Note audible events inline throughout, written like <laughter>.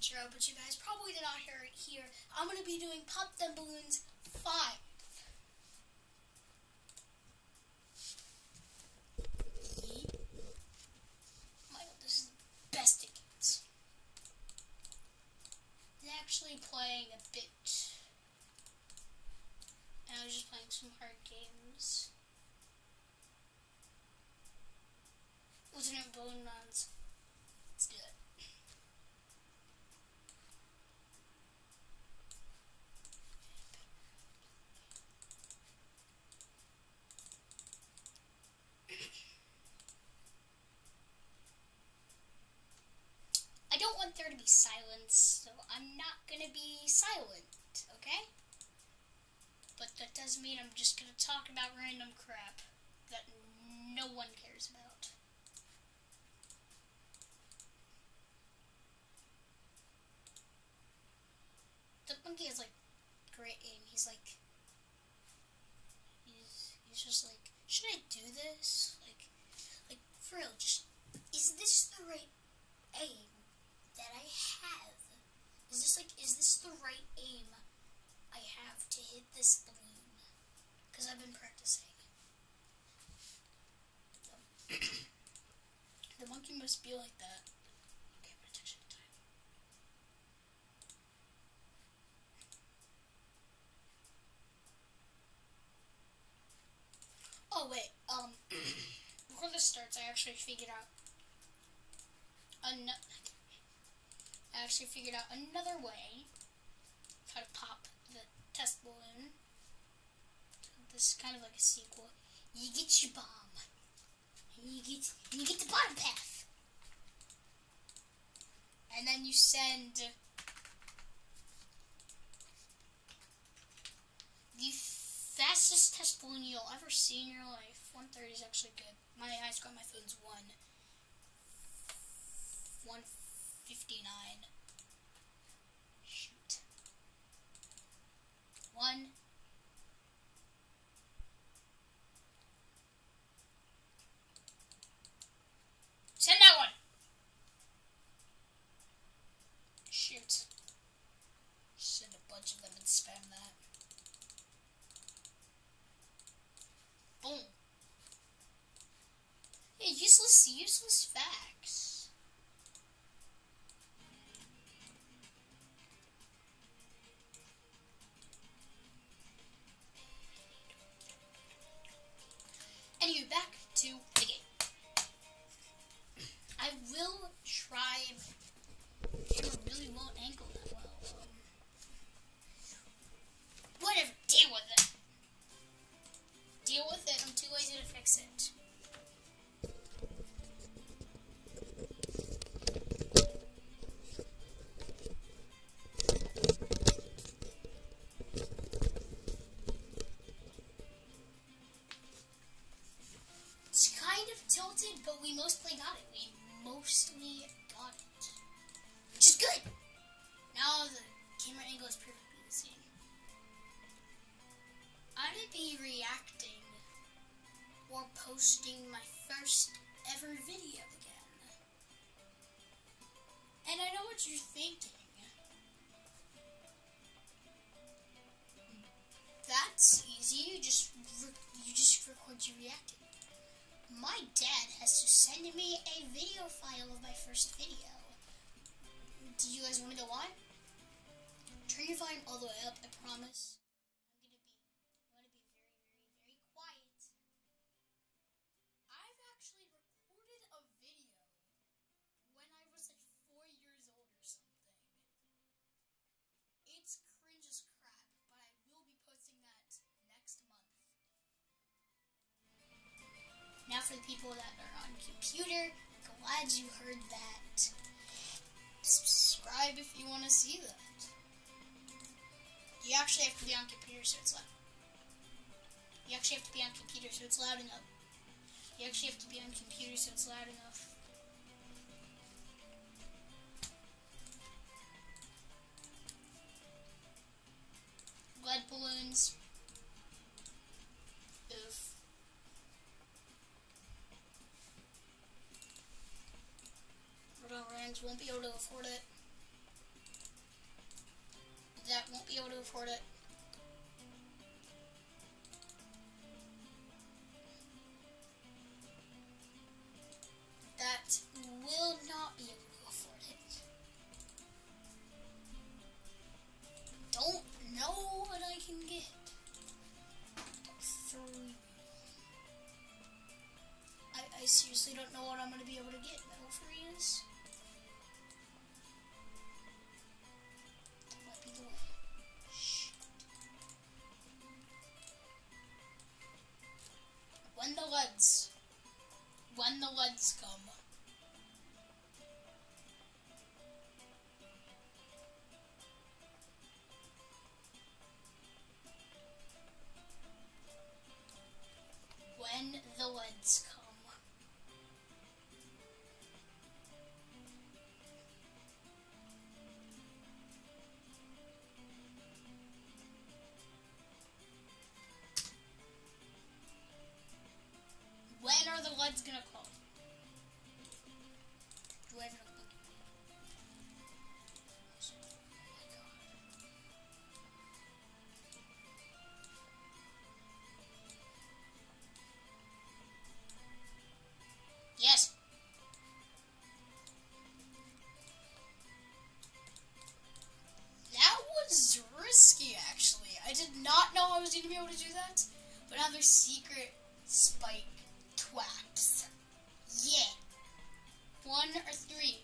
intro, but you guys probably did not hear it here, I'm going to be doing Pop Them Balloons 5. My god, this is the best it gets. It's actually playing a bit. And I was just playing some hard games. Lieutenant Balloon Runs. Let's do it. I don't want there to be silence, so I'm not gonna be silent, okay? But that doesn't mean I'm just gonna talk about random crap that no one cares about. The monkey has like great aim. He's like he's he's just like should I do this? Like like for real, just is this the right aim that I have? Is this like is this the right aim I have to hit this balloon? Because I've been practicing. the be like that. Okay, it time. Oh wait, um, <clears throat> before this starts, I actually figured out ano- I actually figured out another way how to pop the test balloon. This is kind of like a sequel. You get your bomb, and you get you get the bottom path, and then you send the fastest test balloon you'll ever see in your life. 130 is actually good. My high score on my phone's 1. 159. Shoot. 1. Send that one! Shoot. Send a bunch of them and spam that. Boom. Yeah, posting my first ever video again. And I know what you're thinking. That's easy. You just you just record you reacting. My dad has to send me a video file of my first video. Do you guys want me to on? Turn your volume all the way up. I promise. For the people that are on computer, glad you heard that. Subscribe if you want to see that. You actually have to be on computer so it's loud. You actually have to be on computer so it's loud enough. You actually have to be on computer so it's loud enough. able to afford it. That won't be able to afford it. Not know I was going to be able to do that. But now there's secret spike twaps. Yeah. One or three.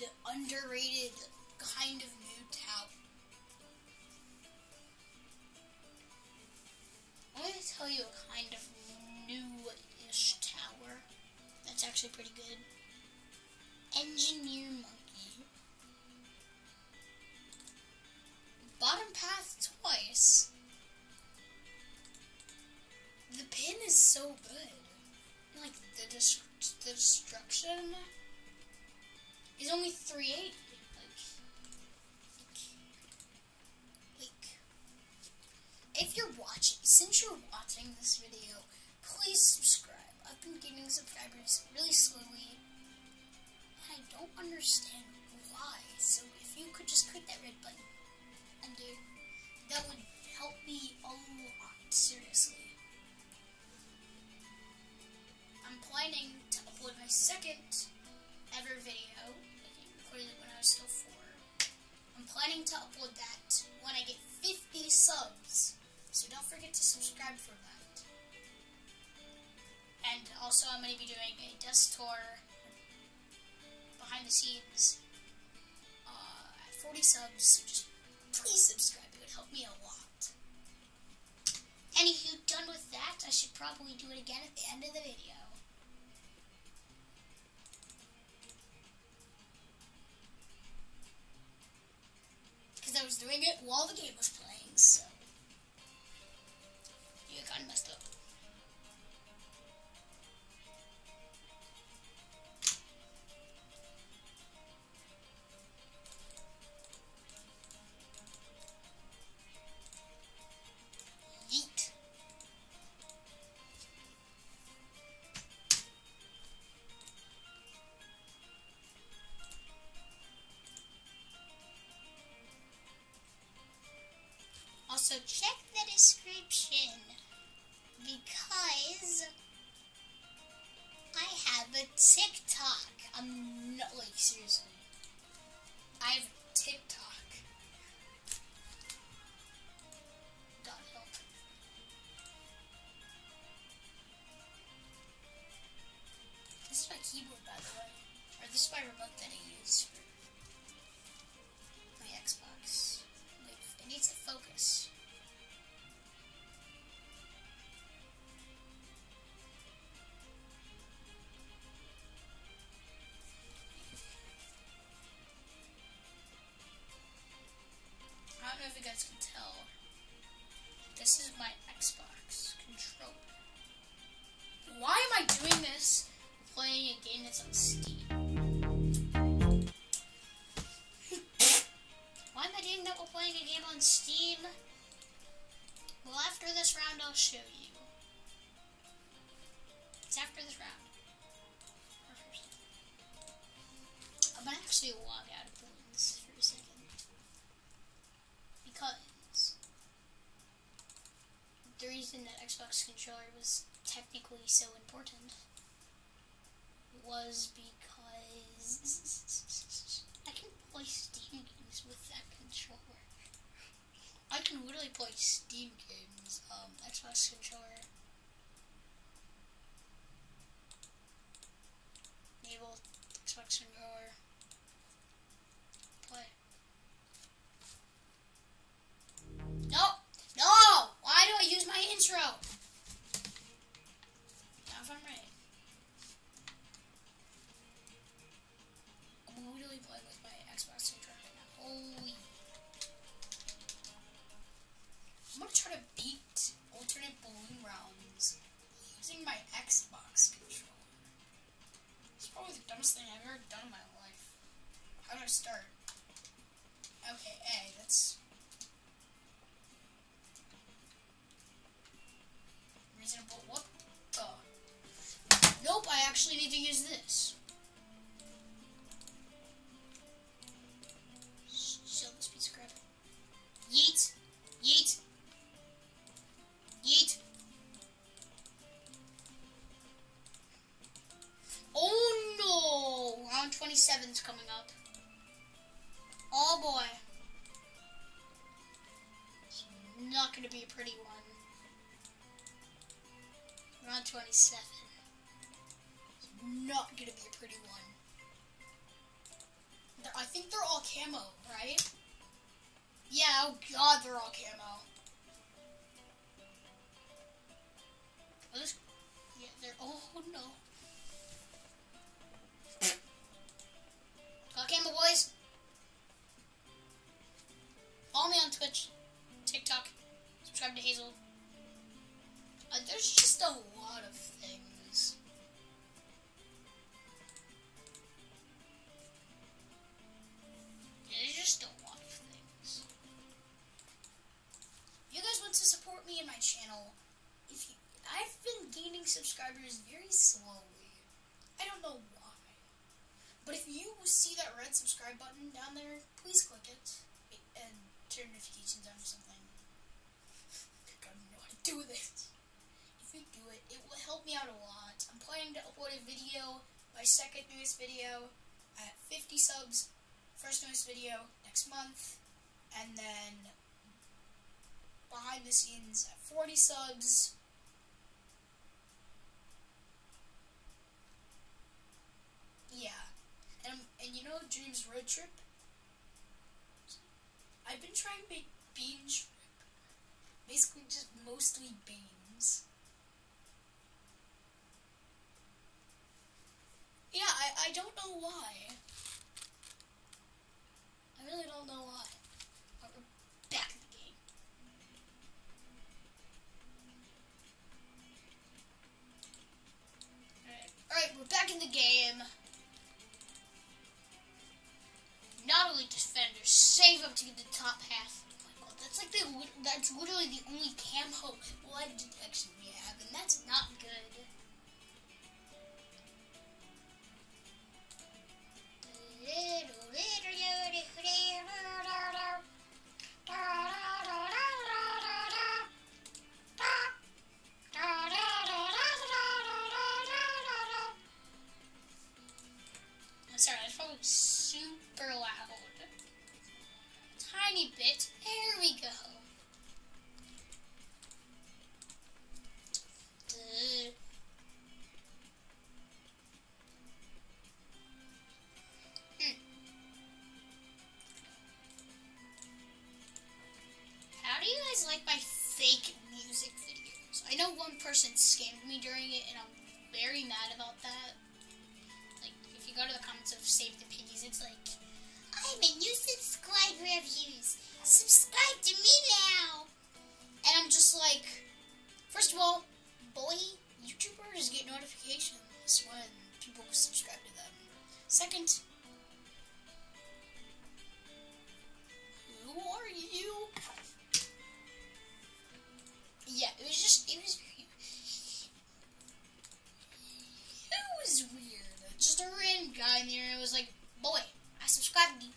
Good, underrated kind of new tower. I'm going to tell you a kind of new-ish tower that's actually pretty good. Engineer Monkey. Bottom path twice. The pin is so good. Like, the, dest- the destruction is only 380. Like, like, if you're watching, since you're watching this video, please subscribe. I've been getting subscribers really slowly, and I don't understand why. So if you could just click that red button under, that would help me a lot, seriously. I'm planning to upload my second ever video. Recorded when I was still four. I'm planning to upload that when I get 50 subs. So don't forget to subscribe for that. And also, I'm going to be doing a desk tour behind the scenes uh, at 40 subs. So just please subscribe. It would help me a lot. Anywho, done with that. I should probably do it again at the end of the video. Also, check the description because I have a TikTok. I'm not like seriously. I have TikTok. Guys can tell, this is my Xbox controller. Why am I doing this? Playing a game that's on Steam. <laughs> Why am I doing that while playing a game on Steam? Well, after this round, I'll show you. It's after this round. I'm gonna actually log out of Bloons for a second. Because the reason that Xbox controller was technically so important was because I can play Steam games with that controller. I can literally play Steam games, um, Xbox controller. 27's coming up. Oh boy. It's not gonna be a pretty one. Round 27. It's not gonna be a pretty one. They're- I think they're all camo, right? Yeah, oh god, they're all camo. Oh, this, yeah, they're, oh no. Subscribers very slowly. I don't know why. But if you see that red subscribe button down there, please click it and turn notifications on or something. <laughs> I don't know how to do this. If you do it, it will help me out a lot. I'm planning to upload a video, my second newest video, at 50 subs. First newest video next month, and then behind the scenes at 40 subs. Yeah, and and you know Dreams Road Trip. I've been trying to make beans basically just mostly beans. Yeah, I, I don't know why. I really don't know why. We're back in the game. Alright, Alright, we're back in the game. Not only defenders, save up to get the top half. That's like the that's literally the only camo bloon detection we have, and that's not good. Guys like my fake music videos? I know one person scammed me during it, and I'm very mad about that. Like, if you go to the comments of Save the Piggies, it's like, I'm a new subscriber of subscribe to me now. And I'm just like, first of all, boy, YouTubers get notifications when people subscribe to them. Second, Yeah, it was just, it was it was weird. Just a random guy in there, and it was like, boy, I subscribe to you.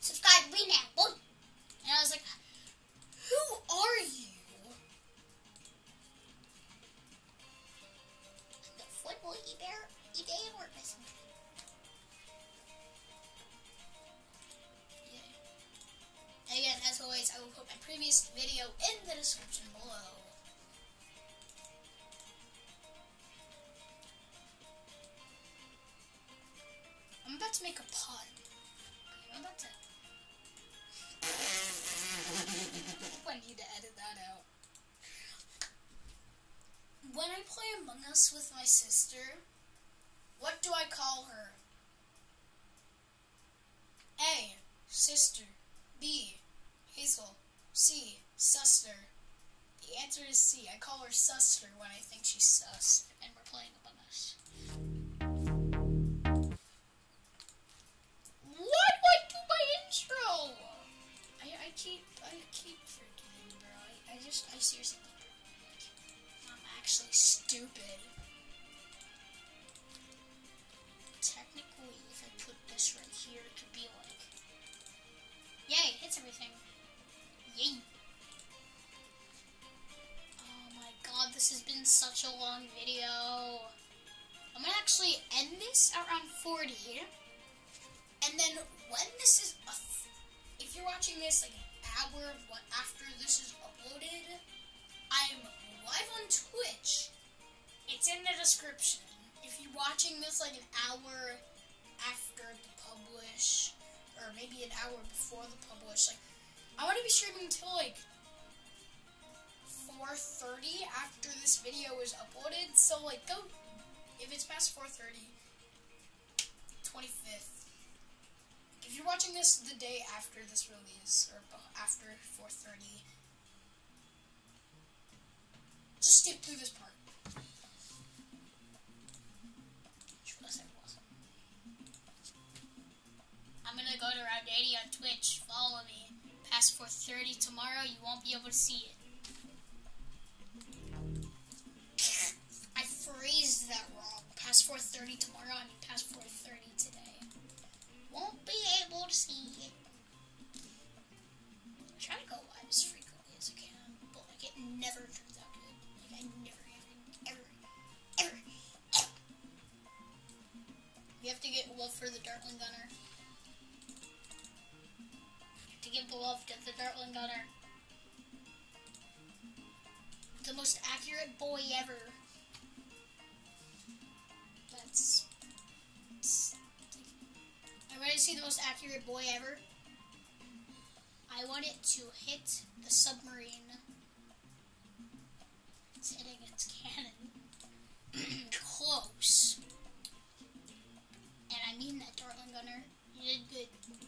Subscribe to me now, boy. And I was like, who are you? The football. Yeah. Again, as always, I will put my previous video in the description below. Sister, what do I call her? A. Sister. B. Hazel. C. Suster. The answer is C. I call her Suster when I think she's sus, and we're playing Among Us. Why do I do my intro? I, I keep I keep forgetting, bro. I, I just I seriously. I'm actually stupid. This right here, could be like, yay, hits everything. Yay. Oh my god, this has been such a long video. I'm gonna actually end this around 40. And then when this is, if you're watching this like an hour after this is uploaded, I'm live on Twitch. It's in the description. If you're watching this like an hour after the publish, or maybe an hour before the publish, like I want to be streaming until like 4:30 after this video is uploaded. So like go if it's past 4:30, 25th. If you're watching this the day after this release, or after 4.30, just skip through this Past 4.30 tomorrow, you won't be able to see it. I phrased that wrong. Past 4.30 tomorrow, I mean past 4.30 today won't be able to see it. I try to go live as frequently as I can, but like it never turns out good. Like I never, ever, ever, ever. You have to get love for the Dartling Gunner. You have the Dartling Gunner. The most accurate boy ever. That's. that's I'm ready to see the most accurate boy ever. I want it to hit the submarine. It's hitting its cannon. <clears throat> Close. And I mean that, Dartling Gunner. You did good.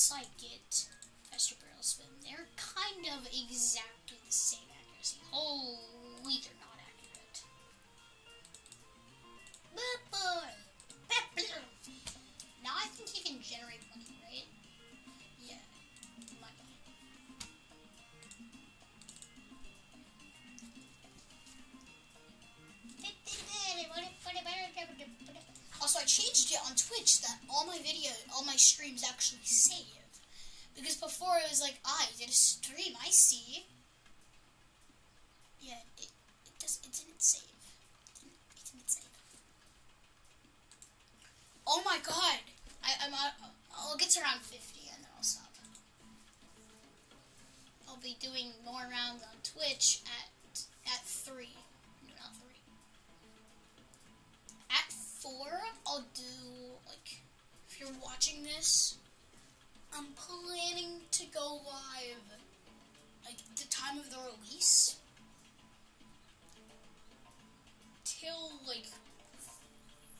Once I get Faster Barrel Spin, they're kind of exactly the same accuracy. Holy, they're streams actually save. Because before it was like, ah, you did a stream, I see. Yeah, it, it, does, it didn't save. It didn't, it didn't save. Oh my god! I, I'm, I'll get to around 50 and then I'll stop. I'll be doing more rounds on Twitch watching this, I'm planning to go live like the time of the release till like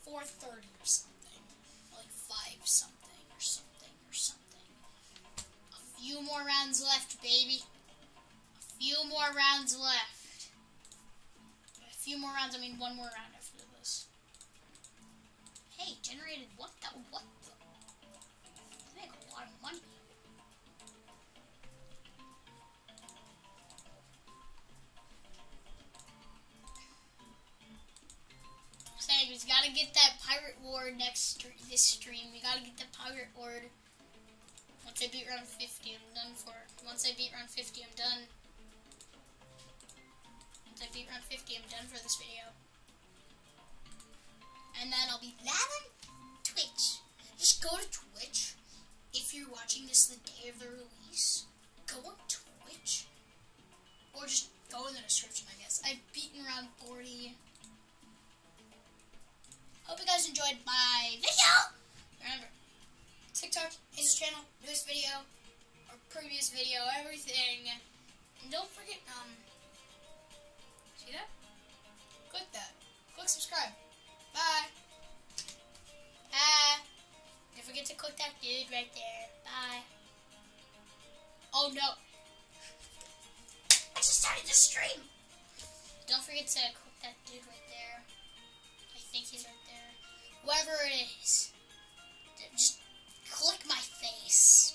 4:30 or something, like five something or something or something. A few more rounds left, baby. A few more rounds left. A few more rounds. I mean, one more round after this. Hey, generated what the what money. Saying we gotta get that pirate lord next this stream. We gotta get the pirate lord. Once I beat round 50, I'm done for. Once I beat round 50, I'm done. Once I beat round 50, I'm done for this video. And then I'll be live on Twitch. Just go to Twitch. If you're watching this the day of the release, go on Twitch. Or just go in the description, I guess. I've beaten around 40. Hope you guys enjoyed my video. Remember, TikTok, his channel, newest video, or previous video, everything. And don't forget, um, see that? Click that. Click subscribe. Bye. Don't forget to click that dude right there. Bye. Oh no. I just started the stream. Don't forget to click that dude right there. I think he's right there. Whoever it is. Just click my face.